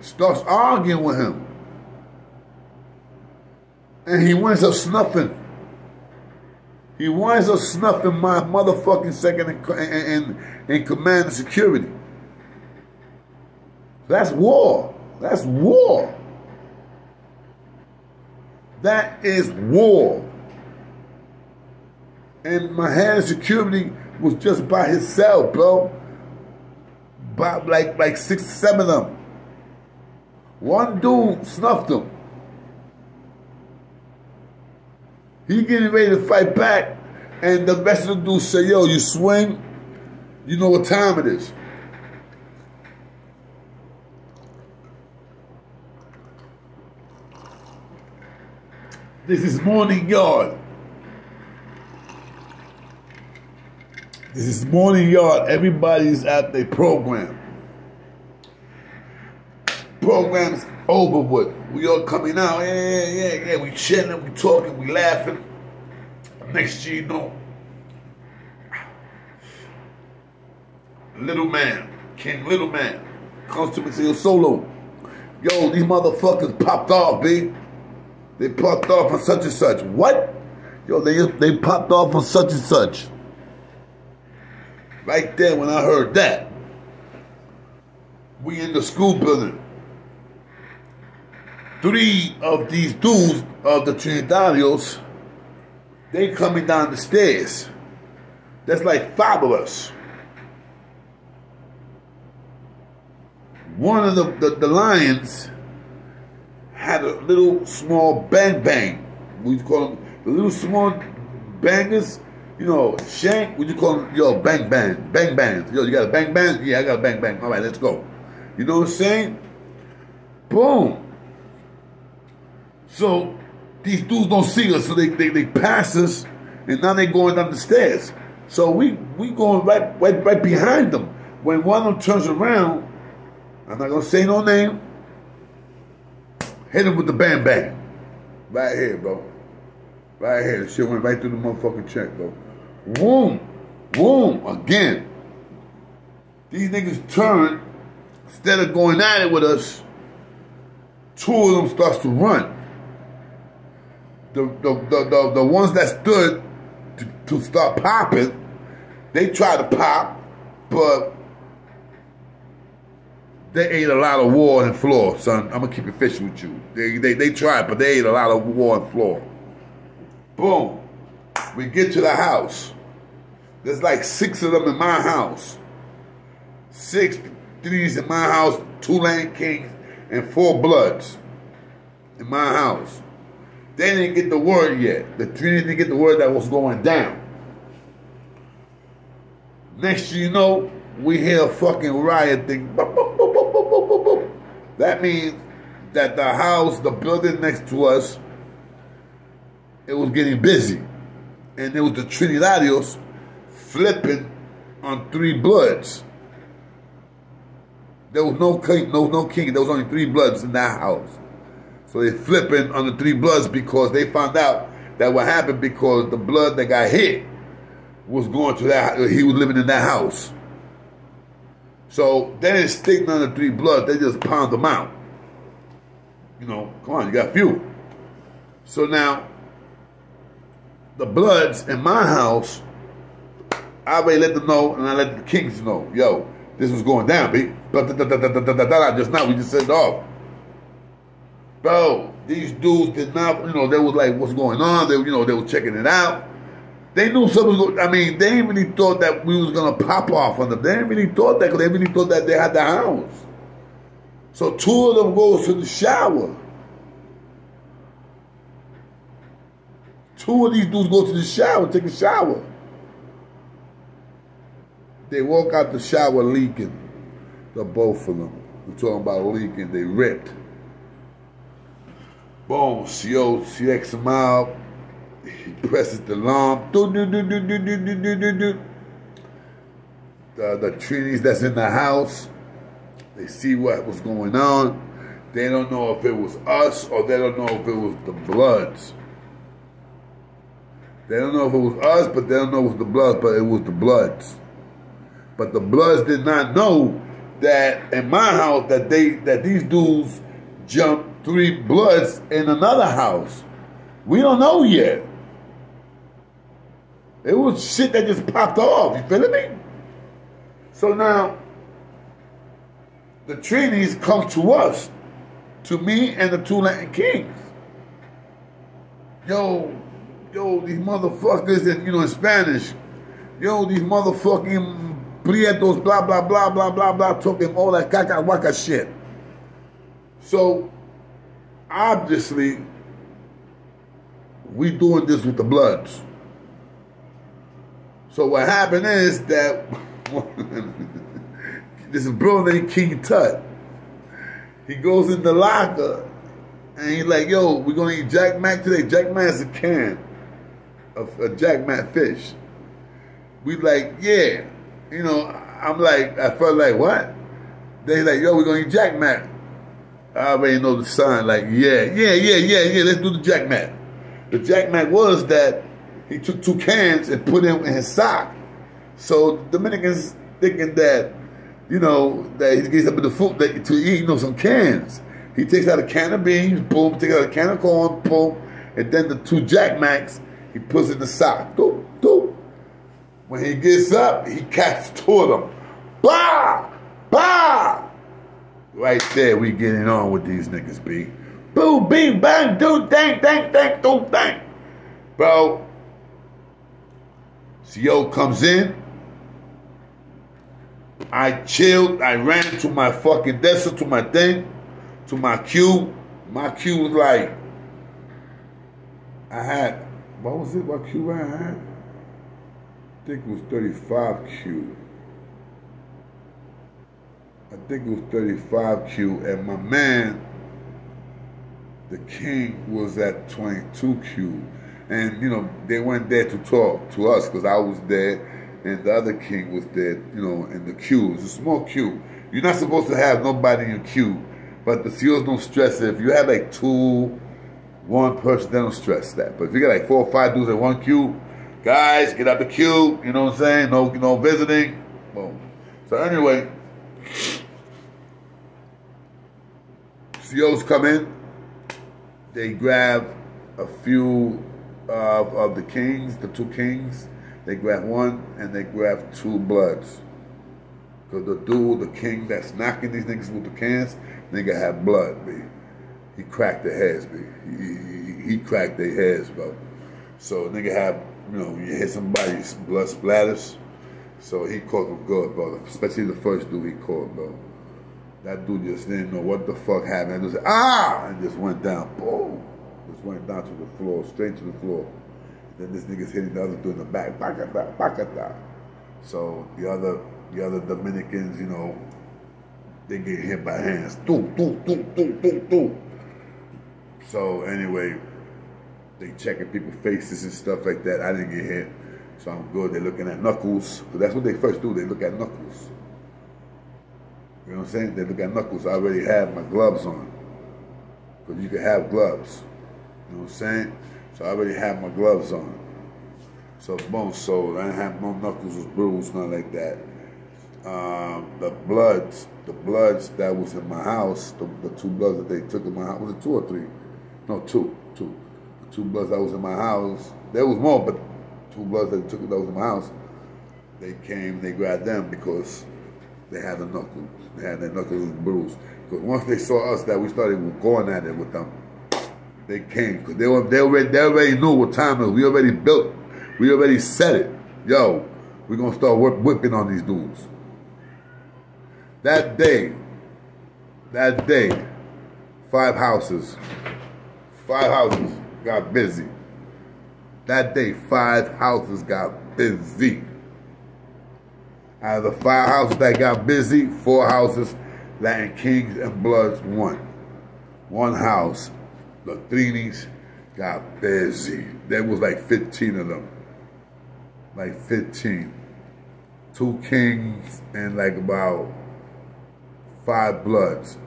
starts arguing with him. And he winds up snuffing. He winds up snuffing my motherfucking second in, in, in command of security. That's war. That's war. That is war. And my hand security was just by himself, bro. By like like six, seven of them. One dude snuffed him. He getting ready to fight back, and the rest of the dudes say, yo, you swing, you know what time it is. This is Morning Yard. This is Morning Yard. Everybody's at their program. Program's over with. We all coming out. Yeah, yeah, yeah. We chilling, we talking, we laughing. Next year, you know, Little Man, King Little Man, comes to me and Solo, yo, these motherfuckers popped off, B. They popped off on such and such. What? Yo, they they popped off on such and such. Right there when I heard that, we in the school building. Three of these dudes of the Trinidadios, they coming down the stairs. That's like five of us. One of the, the, the lions had a little small bang bang. We call them the little small bangers. You know, shank. Would you call them? Yo, bang bang, bang bang. Yo, you got a bang bang? Yeah, I got a bang bang. All right, let's go. You know what I'm saying? Boom. So these dudes don't see us, so they, they, they pass us, and now they're going down the stairs. So we we going right right right behind them. When one of them turns around, I'm not gonna say no name. Hit him with the bang bang. Right here, bro. Right here. The shit went right through the motherfucking check, bro. Boom. Boom. Again. These niggas turn. Instead of going at it with us, two of them starts to run. The the the, the, the ones that stood to, to start popping, they tried to pop, but they ate a lot of war and floor, son. I'm gonna keep it fishing with you. They, they they tried, but they ate a lot of war and floor. Boom. We get to the house. There's like six of them in my house. Six threes in my house, two Latin Kings, and four Bloods in my house. They didn't get the word yet. The three didn't get the word that was going down. Next you know, we hear a fucking riot thing. That means that the house, the building next to us, it was getting busy. And it was the Trinidadios flipping on three bloods. There was no king, no, no king. There was only three bloods in that house. So they flipping on the three bloods because they found out that what happened because the blood that got hit was going to that, he was living in that house. So they didn't stick none of the three bloods, they just pound them out. You know, come on, you got few. So now, the bloods in my house, I already let them know, and I let the kings know, yo, this was going down, B. Just now, we just set it off. Bro, these dudes did not, you know, they was like, what's going on? They, you know, they were checking it out. They knew something was going. I mean, they didn't really thought that we was gonna pop off on them. They didn't really thought that because they really thought that they had the house. So two of them goes to the shower. Two of these dudes go to the shower, take a shower. They walk out the shower leaking. The both of them. We're talking about leaking. They ripped. Boom, CO, CX them out. He presses the alarm. Do, do, do, do, do, do, do, do, do. The, the Trinis that's in the house, they see what was going on. They don't know if it was us or they don't know if it was the Bloods. They don't know if it was us, but they don't know it was the Bloods, but it was the Bloods. But the Bloods did not know that in my house that they that these dudes jumped three Bloods in another house. We don't know yet. It was shit that just popped off. You feeling me? So now, the Trinis come to us, to me and the two Latin kings. Yo, yo, these motherfuckers, and you know, in Spanish, yo, these motherfucking prietos, blah, blah, blah, blah, blah, blah, talking all that caca waka shit. So, obviously, we doing this with the Bloods. So what happened is that this bro named King Tut, he goes in the locker and he's like, yo, we're gonna eat Jack Mac today. Jack Mac's a can of, of Jack Mac fish. We like, yeah. You know, I'm like, I felt like, what? They like, yo, we're gonna eat Jack Mac. I already know the sign, like, yeah, yeah, yeah, yeah, yeah, let's do the Jack Mac. The Jack Mac was that he took two cans and put them in his sock. So Dominicans thinking that, you know, that he gets up in the food that, to eat, you know, some cans. He takes out a can of beans, boom, takes out a can of corn, boom, and then the two Jack Macs, he puts in the sock. Doop. When he gets up, he two of them. Bah! Bah! Right there, we getting on with these niggas, B. Boom, bing, bang, do, dang, dang, dang, do, dang. Bro, CO comes in. I chilled. I ran to my fucking desk, to my thing, to my queue. My queue was like, I had, what was it? What queue I had? I think it was 35Q. I think it was 35Q, and my man, the king, was at 22Q. And, you know, they weren't there to talk to us because I was there and the other king was there, you know, in the queue. It's a small queue. You're not supposed to have nobody in your queue, but the seals don't stress it. If you have like two, one person, they don't stress that. But if you got like four or five dudes in one queue, guys, get out the queue, you know what I'm saying? No, no visiting. Boom. So anyway, COs come in, they grab a few of, of the kings, the two kings, they grab one and they grab two bloods. Because the dude, the king that's knocking these niggas with the cans, nigga have blood, B. He cracked their heads, B. He, he, he cracked their heads, bro. So nigga have, you know, you hit somebody's blood splatters. So he caught them good, bro. Especially the first dude he caught, bro. That dude just didn't know what the fuck happened. Just ah, and just went down. Boom. Just went down to the floor, straight to the floor. Then this nigga's hitting the other dude in the back. Bacata, bacata. So the other the other Dominicans, you know, they get hit by hands. Do, do, do, do, do, do. So anyway, they checking people's faces and stuff like that. I didn't get hit. So I'm good. They're looking at knuckles. That's what they first do. They look at knuckles. You know what I'm saying? They look at knuckles. I already have my gloves on. Because you can have gloves. You know what I'm saying? So I already had my gloves on. So boom, so I didn't have no knuckles was bruises, nothing like that. Um, the bloods, the bloods that was in my house, the, the, two bloods that they took in my house, was it two or three? No, two, two. Two bloods that was in my house, there was more, but two bloods that took that was in my house, they came, they grabbed them because they had the knuckles, they had their knuckles bruised. Because once they saw us that we started going at it with them, they came because they were they already they already knew what time it was. We already built, we already said it. Yo, we're gonna start whip, whipping on these dudes. That day, that day, five houses, five houses got busy. That day, five houses got busy. Out of the five houses that got busy, four houses, Latin Kings and Bloods won. One house the Trinis got busy. There was like 15 of them. Like 15. Two kings and like about five bloods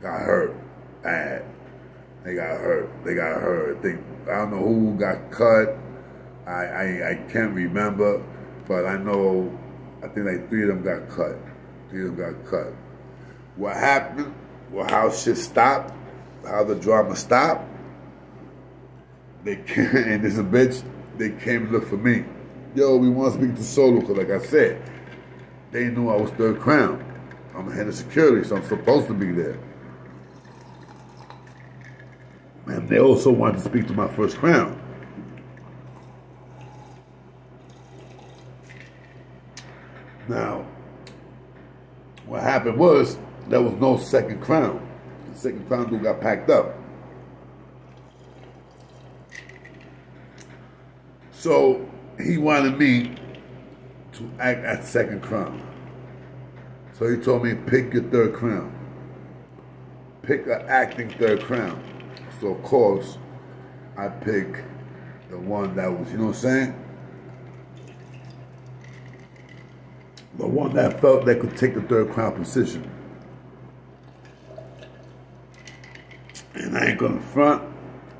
got hurt bad. They got hurt. They got hurt. They, I don't know who got cut. I, I, I can't remember, but I know I think like three of them got cut. Three of them got cut. What happened? Well, how shit stopped how the drama stopped. They came, and there's a bitch, they came to look for me. Yo, we want to speak to Solo, because like I said, they knew I was third crown. I'm head of security, so I'm supposed to be there. And they also wanted to speak to my first crown. Now, what happened was there was no second crown The second crown dude got packed up. So he wanted me to act at second crown. So he told me, pick your third crown. Pick an acting third crown. So of course, I pick the one that was, you know what I'm saying? The one that felt they could take the third crown position. And I ain't gonna front,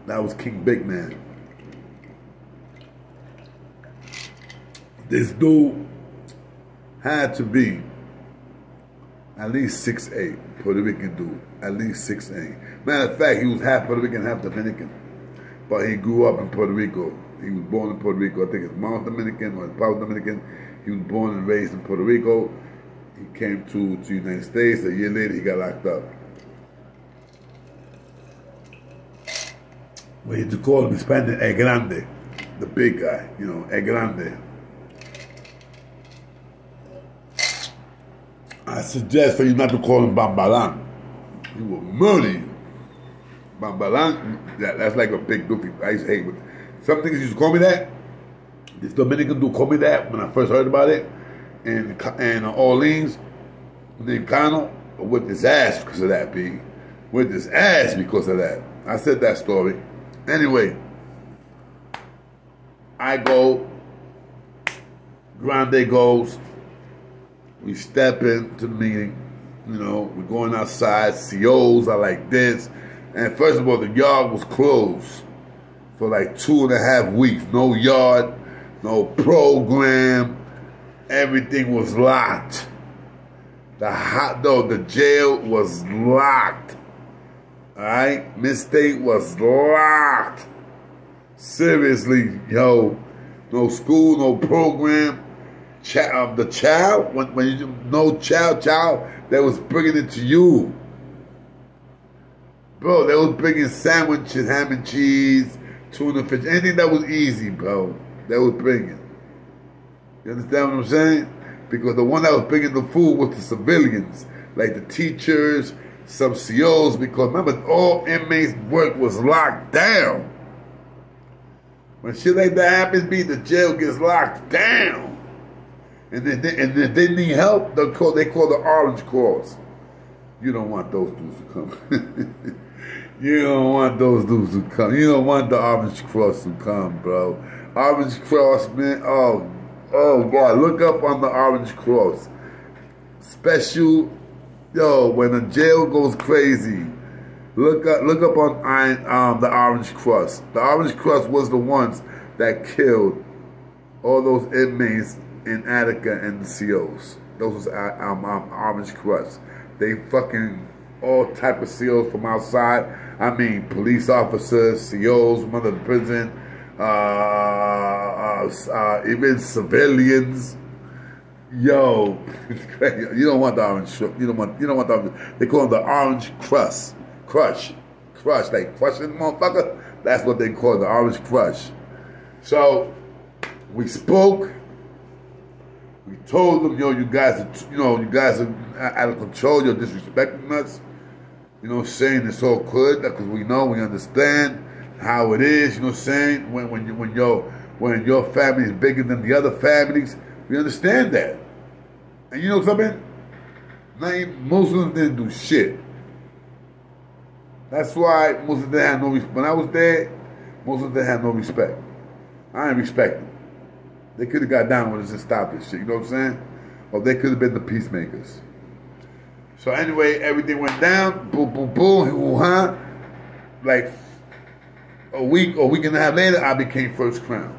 that was King Big Man. This dude had to be at least six eight Puerto Rican dude. At least six eight. Matter of fact, he was half Puerto Rican, half Dominican. But he grew up in Puerto Rico. He was born in Puerto Rico. I think his mom's Dominican or his father's Dominican. He was born and raised in Puerto Rico. He came to, to the United States. A year later, he got locked up. We used to call him Spanish El Grande. the big guy, you know, El Grande. I suggest for you not to call him Bambalan. He will murder you. Bambalan, that, that's like a big goofy. I used to hate it. Some things used to call me that. This Dominican dude called me that when I first heard about it. And, and uh, Orleans, named Cano, with his ass because of that, B. With his ass because of that. I said that story. Anyway, I go, Grande goes, we step into the meeting, you know, we're going outside, COs are like this. And first of all, the yard was closed for like two and a half weeks. No yard, no program, everything was locked. The hot though, the jail was locked. Alright? Mid-State was locked. Seriously, yo. No school, no program. Ch um, the child, when, when you no child, child, they was bringing it to you. Bro, they was bringing sandwiches, ham and cheese, tuna fish, anything that was easy, bro. They was bringing. You understand what I'm saying? Because the one that was bringing the food was the civilians, like the teachers, some COs, because remember, all inmates' work was locked down. When shit like that happens, be the jail gets locked down. And then, they, and if they need help, they call, they call the Orange Cross. You don't want those dudes to come. you don't want those dudes to come. You don't want the Orange Cross to come, bro. Orange Cross, man. Oh, oh God. Look up on the Orange Cross. Special, yo. When the jail goes crazy, look up. Look up on um, the Orange Cross. The Orange Cross was the ones that killed all those inmates in Attica and the COs. Those was uh, um, um, Orange Cross. They fucking all type of COs from outside. I mean, police officers, COs from under the prison, uh, uh, uh, even civilians. Yo, you don't want the orange. You don't want. You don't want the. They call them the orange crush, crush, crush. Like crushing motherfucker. That's what they call the orange crush. So we spoke we told them, yo, you guys are, you know, you guys are out of control. You're disrespecting us. You know, saying it's all good because we know, we understand how it is. You know, saying when when you when your when your family is bigger than the other families, we understand that. And you know something? Muslims didn't do shit. That's why Muslims didn't have no respect. When I was there, Muslims didn't have no respect. I ain't respect them. They could have got down with us and stopped this shit. You know what I'm saying? Or they could have been the peacemakers. So anyway, everything went down. Boom, boom, boom. Huh? Like a week or week and a half later, I became first crown.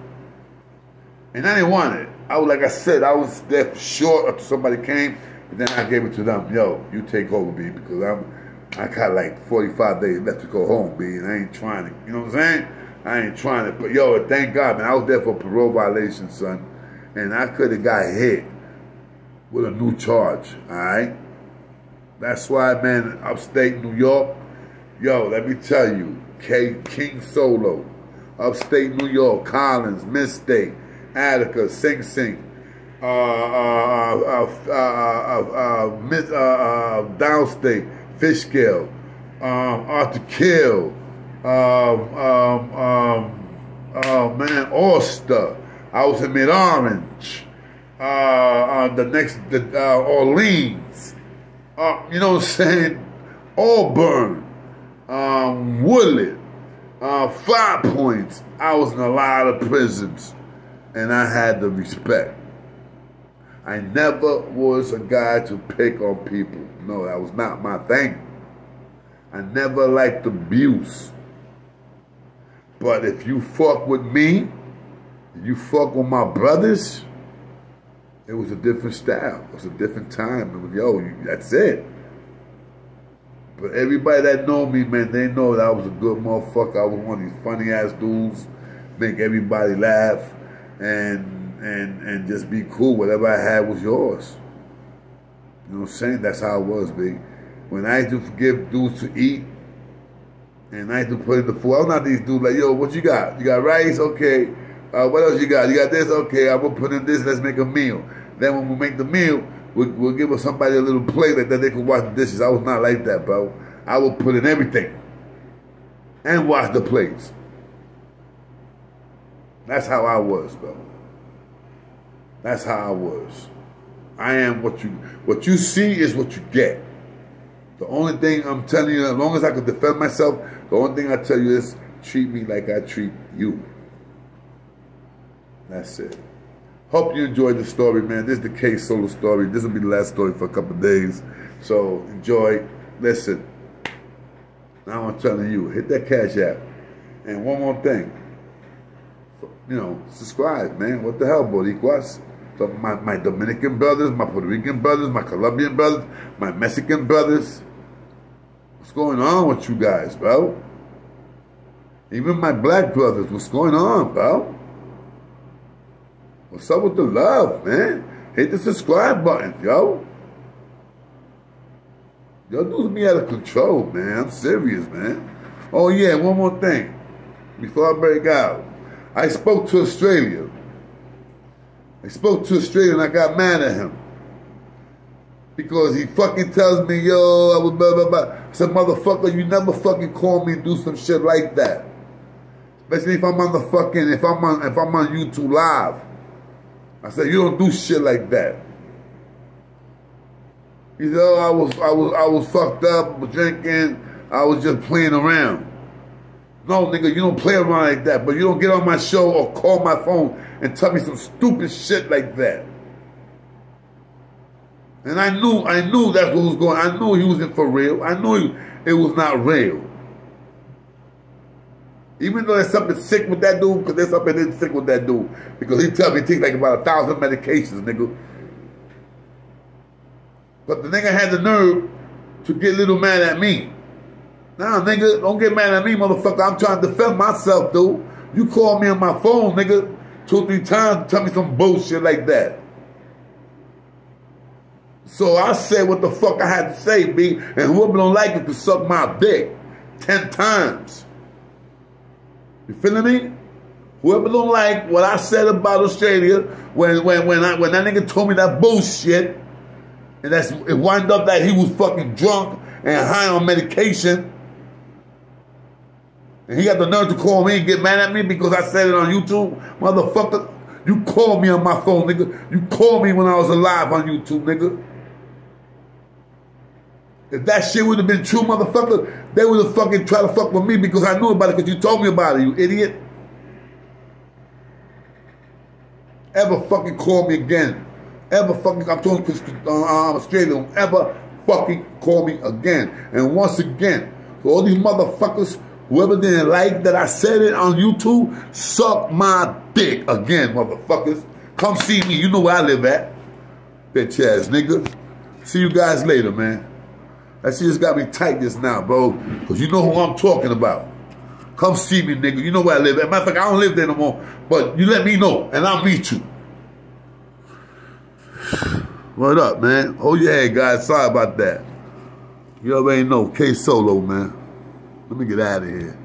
And I didn't want it. I was like I said, I was there for short until somebody came, and then I gave it to them. Yo, you take over, B, because I'm I got like 45 days left to go home, B, and I ain't trying to. You know what I'm saying? I ain't trying to, but yo, thank God, man. I was there for parole violation, son. And I could have got hit with a new charge, all right? That's why, man, upstate New York, yo, let me tell you, K King Solo, upstate New York, Collins, Mid-State, Attica, Sing Sing, uh, uh, uh, uh, uh, uh, uh, downstate, Fishkill, um, Arthur Kill, um, um, oh man, Oyster. I was in Mid Orange. Uh, uh, the next, the uh, Orleans. Uh, you know what I'm saying? Auburn, um, Woodland, uh, Five Points. I was in a lot of prisons, and I had the respect. I never was a guy to pick on people. No, that was not my thing. I never liked abuse. But if you fuck with me, you fuck with my brothers, it was a different style. It was a different time. It was, yo, that's it. But everybody that know me, man, they know that I was a good motherfucker. I was one of these funny ass dudes, make everybody laugh, and and and just be cool. Whatever I had was yours. You know what I'm saying? That's how it was, big. When I used to give dudes to eat, and I to put in the food. I'm not these dudes like, yo, what you got? You got rice? Okay. Uh, what else you got? You got this? Okay, I'm gonna put in this. Let's make a meal. Then when we make the meal, we'll, we'll give somebody a little plate that they can wash the dishes. I was not like that, bro. I will put in everything and wash the plates. That's how I was, bro. That's how I was. I am what you what you see is what you get. The only thing I'm telling you, as long as I can defend myself, the only thing I tell you is treat me like I treat you. That's it. Hope you enjoyed the story, man. This is the K Solo story. This will be the last story for a couple days. So enjoy. Listen. Now I'm telling you, hit that cash app. And one more thing. You know, subscribe, man. What the hell, Boricuas? So my, my Dominican brothers, my Puerto Rican brothers, my Colombian brothers, my Mexican brothers. What's going on with you guys, bro? Even my black brothers, what's going on, bro? What's up with the love, man? Hit the subscribe button, yo. Y'all dudes me out of control, man. I'm serious, man. Oh, yeah, one more thing. Before I break out. I spoke to Australia. I spoke to Australia and I got mad at him. Because he fucking tells me, yo, I was blah, blah, blah. I said, motherfucker, you never fucking call me and do some shit like that. Especially if I'm on the fucking, if I'm on, if I'm on YouTube live. I said, you don't do shit like that. He said, oh, I was, I was, I was fucked up, was drinking, I was just playing around. No, nigga, you don't play around like that, but you don't get on my show or call my phone and tell me some stupid shit like that. And I knew, I knew that's what was going I knew he wasn't for real. I knew it was not real. Even though there's something sick with that dude, because there's something sick with that dude. Because he tell me he takes like about a thousand medications, nigga. But the nigga had the nerve to get a little mad at me. Nah, nigga, don't get mad at me, motherfucker. I'm trying to defend myself, dude. You call me on my phone, nigga, two, three times, tell me some bullshit like that. So I said what the fuck I had to say, B, and whoever don't like it can suck my dick ten times. You feeling me? Whoever don't like what I said about Australia, when when when I, when that nigga told me that bullshit, and that's it wind up that he was fucking drunk and high on medication. And he got the nerve to call me and get mad at me because I said it on YouTube. Motherfucker, you called me on my phone, nigga. You called me when I was alive on YouTube, nigga. If that shit would have been true, motherfucker, they would have fucking tried to fuck with me because I knew about it because you told me about it, you idiot. Ever fucking call me again. Ever fucking, I'm talking to uh, Australia, ever fucking call me again. And once again, all these motherfuckers, whoever didn't like that I said it on YouTube, suck my dick again, motherfuckers. Come see me, you know where I live at. Bitch ass nigga. See you guys later, man. That shit just got me tight just now, bro. Because you know who I'm talking about. Come see me, nigga. You know where I live. As a matter of fact, I don't live there no more. But you let me know, and I'll meet you. What up, man? Oh, yeah, guys. Sorry about that. You already know. K Solo, man. Let me get out of here.